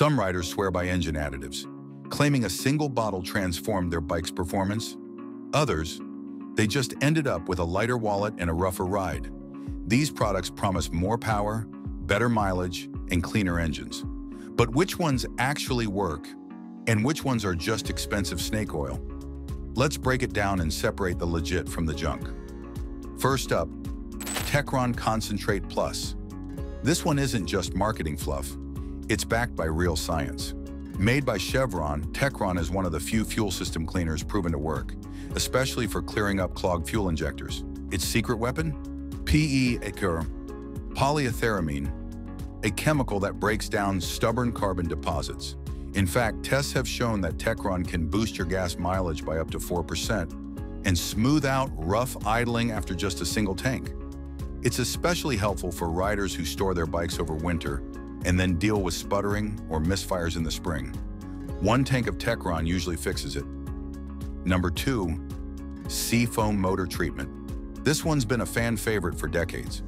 Some riders swear by engine additives, claiming a single bottle transformed their bike's performance. Others, they just ended up with a lighter wallet and a rougher ride. These products promise more power, better mileage, and cleaner engines. But which ones actually work, and which ones are just expensive snake oil? Let's break it down and separate the legit from the junk. First up, Techron Concentrate Plus. This one isn't just marketing fluff. It's backed by real science. Made by Chevron, Techron is one of the few fuel system cleaners proven to work, especially for clearing up clogged fuel injectors. Its secret weapon? PE-Acure, polyetheramine, a chemical that breaks down stubborn carbon deposits. In fact, tests have shown that Techron can boost your gas mileage by up to 4% and smooth out rough idling after just a single tank. It's especially helpful for riders who store their bikes over winter and then deal with sputtering or misfires in the spring. One tank of Techron usually fixes it. Number two, Seafoam Motor Treatment. This one's been a fan favorite for decades.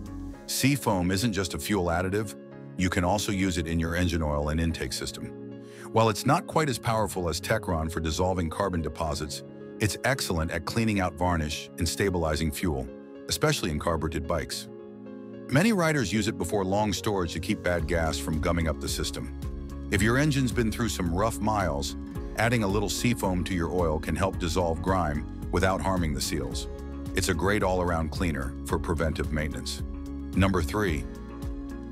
Seafoam isn't just a fuel additive, you can also use it in your engine oil and intake system. While it's not quite as powerful as Techron for dissolving carbon deposits, it's excellent at cleaning out varnish and stabilizing fuel, especially in carbureted bikes. Many riders use it before long storage to keep bad gas from gumming up the system. If your engine's been through some rough miles, adding a little seafoam to your oil can help dissolve grime without harming the seals. It's a great all-around cleaner for preventive maintenance. Number three,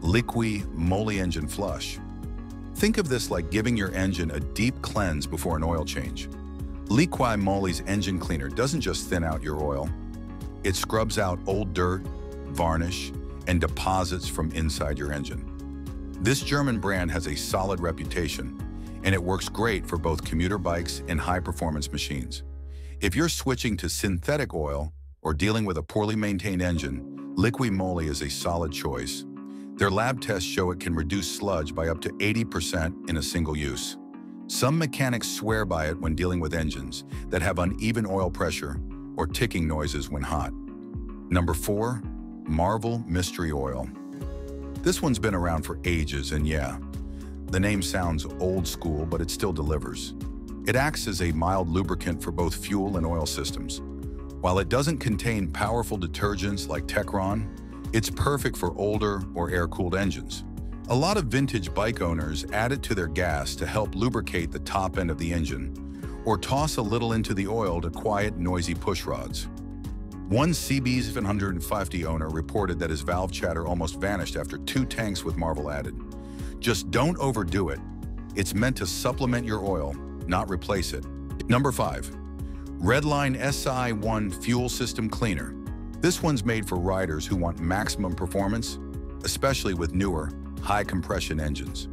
Liqui Moly Engine Flush. Think of this like giving your engine a deep cleanse before an oil change. Liqui Moly's engine cleaner doesn't just thin out your oil, it scrubs out old dirt, varnish, and deposits from inside your engine. This German brand has a solid reputation, and it works great for both commuter bikes and high-performance machines. If you're switching to synthetic oil or dealing with a poorly maintained engine, Liqui Moly is a solid choice. Their lab tests show it can reduce sludge by up to 80% in a single use. Some mechanics swear by it when dealing with engines that have uneven oil pressure or ticking noises when hot. Number four, Marvel Mystery Oil. This one's been around for ages, and yeah, the name sounds old school, but it still delivers. It acts as a mild lubricant for both fuel and oil systems. While it doesn't contain powerful detergents like Techron, it's perfect for older or air-cooled engines. A lot of vintage bike owners add it to their gas to help lubricate the top end of the engine, or toss a little into the oil to quiet noisy push rods. One CB750 owner reported that his valve chatter almost vanished after two tanks with Marvel added. Just don't overdo it. It's meant to supplement your oil, not replace it. Number 5. Red Line SI1 Fuel System Cleaner. This one's made for riders who want maximum performance, especially with newer, high-compression engines.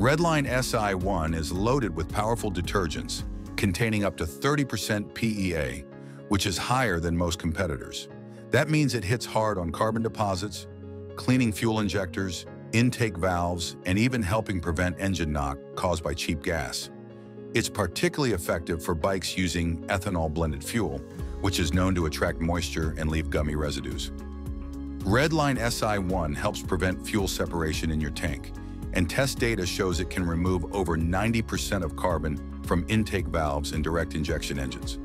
Red Line SI1 is loaded with powerful detergents containing up to 30% PEA, which is higher than most competitors. That means it hits hard on carbon deposits, cleaning fuel injectors, intake valves, and even helping prevent engine knock caused by cheap gas. It's particularly effective for bikes using ethanol-blended fuel, which is known to attract moisture and leave gummy residues. Red Line SI1 helps prevent fuel separation in your tank, and test data shows it can remove over 90% of carbon from intake valves in direct injection engines.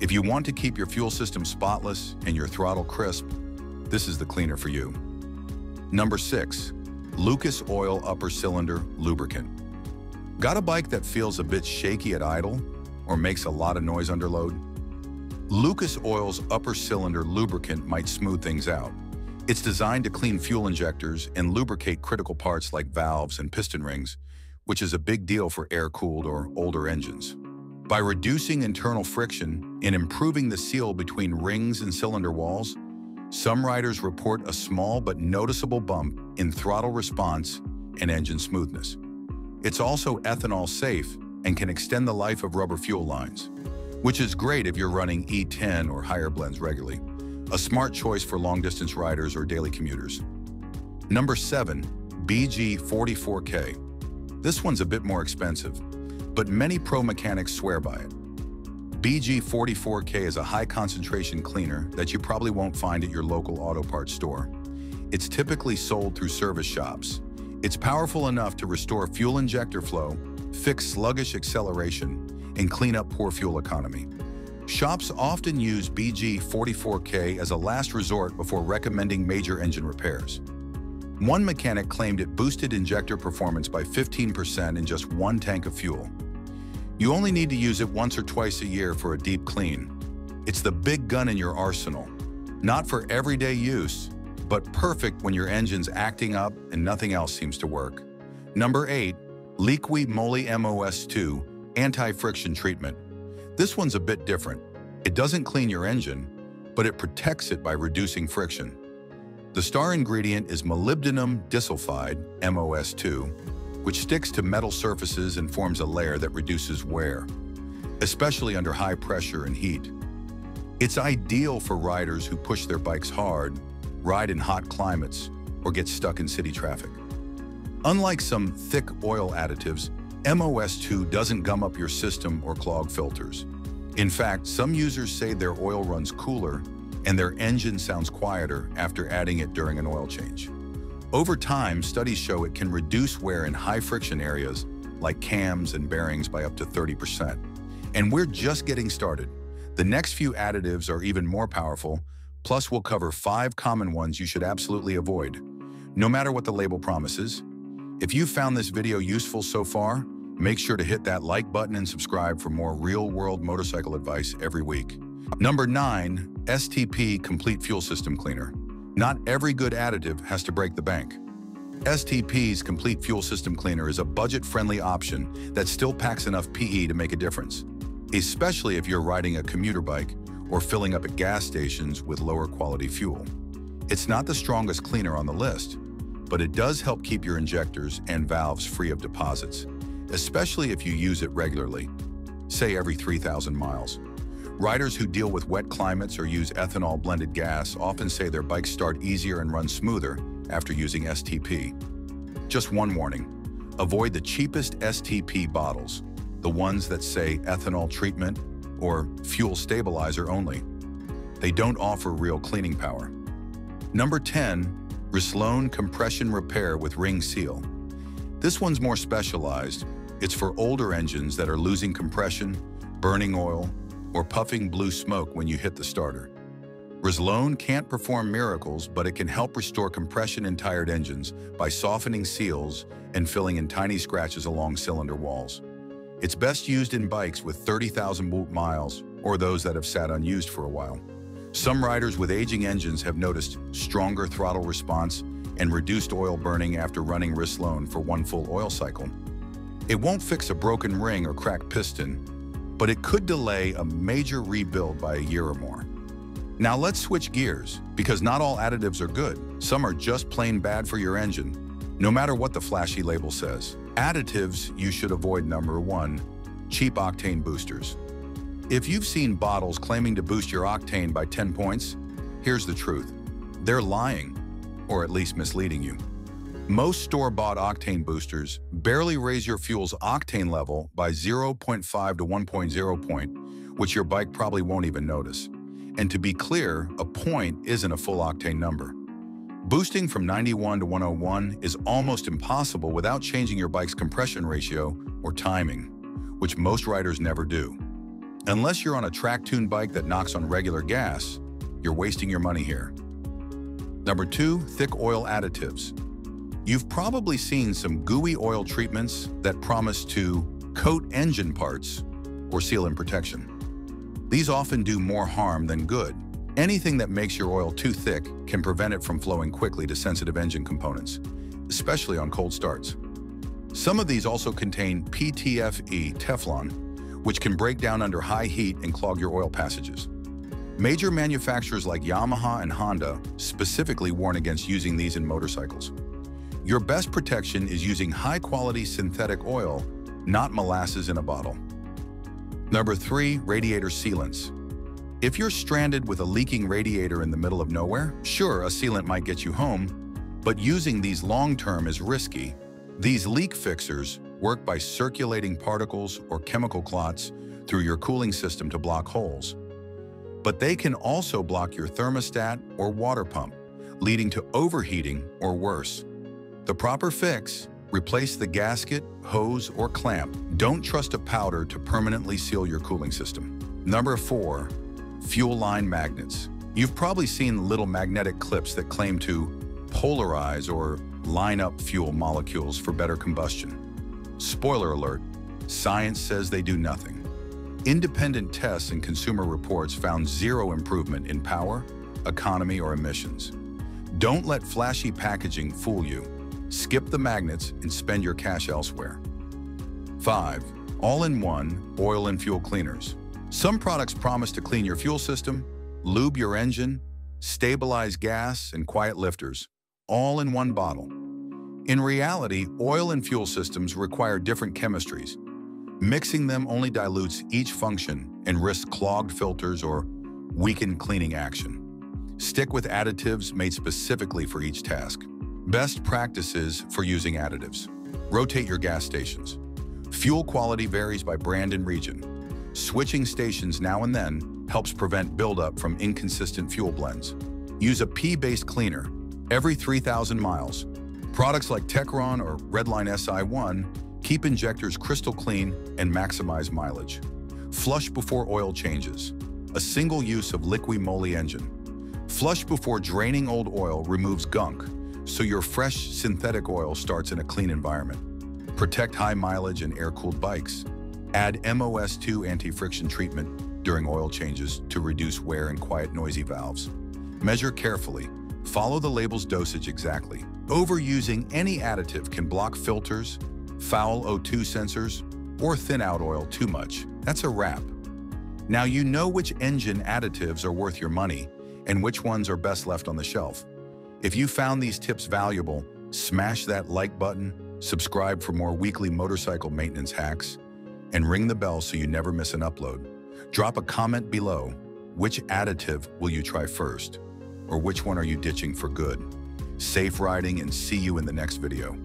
If you want to keep your fuel system spotless and your throttle crisp, this is the cleaner for you. Number 6. Lucas Oil Upper Cylinder Lubricant. Got a bike that feels a bit shaky at idle or makes a lot of noise under load? Lucas Oil's upper cylinder lubricant might smooth things out. It's designed to clean fuel injectors and lubricate critical parts like valves and piston rings, which is a big deal for air-cooled or older engines. By reducing internal friction and improving the seal between rings and cylinder walls, some riders report a small but noticeable bump in throttle response and engine smoothness. It's also ethanol safe and can extend the life of rubber fuel lines, which is great if you're running E10 or higher blends regularly, a smart choice for long-distance riders or daily commuters. Number 7. BG44K. This one's a bit more expensive, but many pro mechanics swear by it. BG44K is a high concentration cleaner that you probably won't find at your local auto parts store. It's typically sold through service shops, It's powerful enough to restore fuel injector flow, fix sluggish acceleration, and clean up poor fuel economy. Shops often use BG44K as a last resort before recommending major engine repairs. One mechanic claimed it boosted injector performance by 15% in just one tank of fuel. You only need to use it once or twice a year for a deep clean. It's the big gun in your arsenal. Not for everyday use, but perfect when your engine's acting up and nothing else seems to work. Number 8. Liqui Moly MOS2 Anti-Friction Treatment. This one's a bit different. It doesn't clean your engine, but it protects it by reducing friction. The star ingredient is molybdenum disulfide, MOS2, which sticks to metal surfaces and forms a layer that reduces wear, especially under high pressure and heat. It's ideal for riders who push their bikes hard, ride in hot climates, or get stuck in city traffic. Unlike some thick oil additives, MOS2 doesn't gum up your system or clog filters. In fact, some users say their oil runs cooler and their engine sounds quieter after adding it during an oil change. Over time, studies show it can reduce wear in high-friction areas like cams and bearings by up to 30%. And we're just getting started. The next few additives are even more powerful, plus we'll cover five common ones you should absolutely avoid. No matter what the label promises, if you found this video useful so far, make sure to hit that like button and subscribe for more real-world motorcycle advice every week. Number 9. STP Complete Fuel System Cleaner. Not every good additive has to break the bank. STP's Complete Fuel System Cleaner is a budget-friendly option that still packs enough PE to make a difference, especially if you're riding a commuter bike or filling up at gas stations with lower quality fuel. It's not the strongest cleaner on the list, but it does help keep your injectors and valves free of deposits, especially if you use it regularly, say every 3,000 miles. Riders who deal with wet climates or use ethanol blended gas often say their bikes start easier and run smoother after using STP. Just one warning, avoid the cheapest STP bottles, the ones that say ethanol treatment or fuel stabilizer only. They don't offer real cleaning power. Number 10, Rislone Compression Repair with Ring Seal. This one's more specialized. It's for older engines that are losing compression, burning oil, or puffing blue smoke when you hit the starter. Rislone can't perform miracles, but it can help restore compression in tired engines by softening seals and filling in tiny scratches along cylinder walls. It's best used in bikes with 30,000 boot miles or those that have sat unused for a while. Some riders with aging engines have noticed stronger throttle response and reduced oil burning after running Rislone for one full oil cycle. It won't fix a broken ring or cracked piston, but it could delay a major rebuild by a year or more. Now let's switch gears, because not all additives are good. Some are just plain bad for your engine, no matter what the flashy label says. Additives you should avoid number one, cheap octane boosters. If you've seen bottles claiming to boost your octane by 10 points, here's the truth. They're lying, or at least misleading you. Most store-bought octane boosters barely raise your fuel's octane level by 0.5 to 1.0 point, which your bike probably won't even notice. And to be clear, a point isn't a full octane number. Boosting from 91 to 101 is almost impossible without changing your bike's compression ratio or timing, which most riders never do. Unless you're on a track-tuned bike that knocks on regular gas, you're wasting your money here. Number two, thick oil additives. You've probably seen some gooey oil treatments that promise to coat engine parts or seal in protection. These often do more harm than good. Anything that makes your oil too thick can prevent it from flowing quickly to sensitive engine components, especially on cold starts. Some of these also contain PTFE Teflon, which can break down under high heat and clog your oil passages. Major manufacturers like Yamaha and Honda specifically warn against using these in motorcycles. Your best protection is using high-quality synthetic oil, not molasses in a bottle. Number three, radiator sealants. If you're stranded with a leaking radiator in the middle of nowhere, sure, a sealant might get you home, but using these long-term is risky. These leak fixers work by circulating particles or chemical clots through your cooling system to block holes. But they can also block your thermostat or water pump, leading to overheating or worse. The proper fix, replace the gasket, hose, or clamp. Don't trust a powder to permanently seal your cooling system. Number four, fuel line magnets. You've probably seen little magnetic clips that claim to polarize or line up fuel molecules for better combustion. Spoiler alert, science says they do nothing. Independent tests and consumer reports found zero improvement in power, economy, or emissions. Don't let flashy packaging fool you. Skip the magnets and spend your cash elsewhere. 5. All-in-one oil and fuel cleaners. Some products promise to clean your fuel system, lube your engine, stabilize gas, and quiet lifters, all in one bottle. In reality, oil and fuel systems require different chemistries. Mixing them only dilutes each function and risks clogged filters or weakened cleaning action. Stick with additives made specifically for each task. Best practices for using additives. Rotate your gas stations. Fuel quality varies by brand and region. Switching stations now and then helps prevent buildup from inconsistent fuel blends. Use a PEA-based cleaner every 3,000 miles. Products like Techron or Red Line SI1 keep injectors crystal clean and maximize mileage. Flush before oil changes. A single use of Liqui Moly engine. Flush before draining old oil removes gunk, so your fresh synthetic oil starts in a clean environment. Protect high mileage and air-cooled bikes. Add MOS2 anti-friction treatment during oil changes to reduce wear and quiet noisy valves. Measure carefully. Follow the label's dosage exactly. Overusing any additive can block filters, foul O2 sensors, or thin out oil too much. That's a wrap. Now you know which engine additives are worth your money and which ones are best left on the shelf. If you found these tips valuable, smash that like button, subscribe for more weekly motorcycle maintenance hacks, and ring the bell so you never miss an upload. Drop a comment below. Which additive will you try first? Or which one are you ditching for good? Safe riding and see you in the next video.